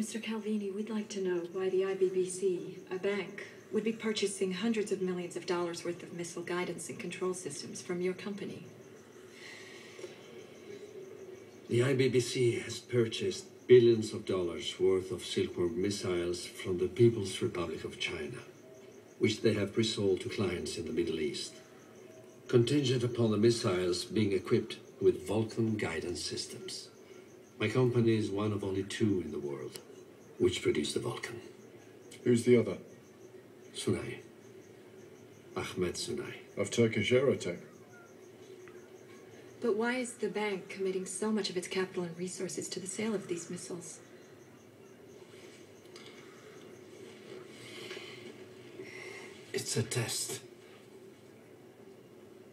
Mr. Calvini, we'd like to know why the IBBC, a bank, would be purchasing hundreds of millions of dollars worth of missile guidance and control systems from your company. The IBBC has purchased billions of dollars worth of Silkworm missiles from the People's Republic of China, which they have resold to clients in the Middle East, contingent upon the missiles being equipped with Vulcan guidance systems. My company is one of only two in the world which produced the Vulcan. Who's the other? Sunay. Ahmet Sunay. Of Turkish Aerotech. But why is the bank committing so much of its capital and resources to the sale of these missiles? It's a test.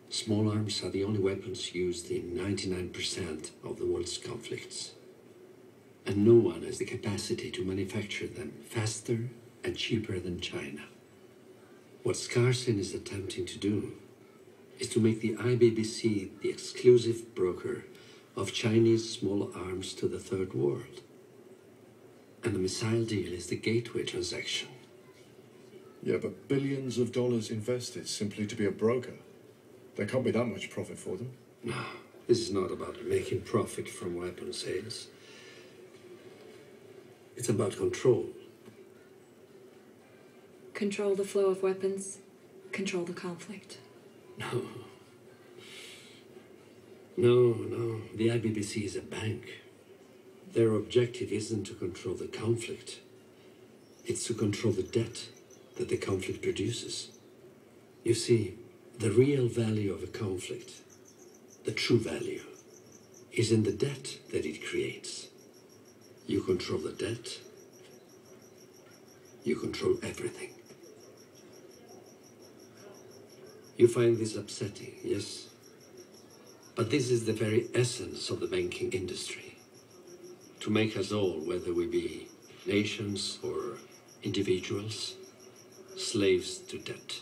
Small arms are the only weapons used in 99% of the world's conflicts. And no one has the capacity to manufacture them faster and cheaper than China. What Skarssen is attempting to do is to make the IBBC the exclusive broker of Chinese small arms to the third world. And the missile deal is the gateway transaction. Yeah, but billions of dollars invested simply to be a broker. There can't be that much profit for them. No, this is not about making profit from weapon sales. It's about control. Control the flow of weapons, control the conflict. No. No, no. The IBBC is a bank. Their objective isn't to control the conflict, it's to control the debt that the conflict produces. You see, the real value of a conflict, the true value, is in the debt that it creates. You control the debt, you control everything. You find this upsetting, yes? But this is the very essence of the banking industry. To make us all, whether we be nations or individuals, slaves to debt.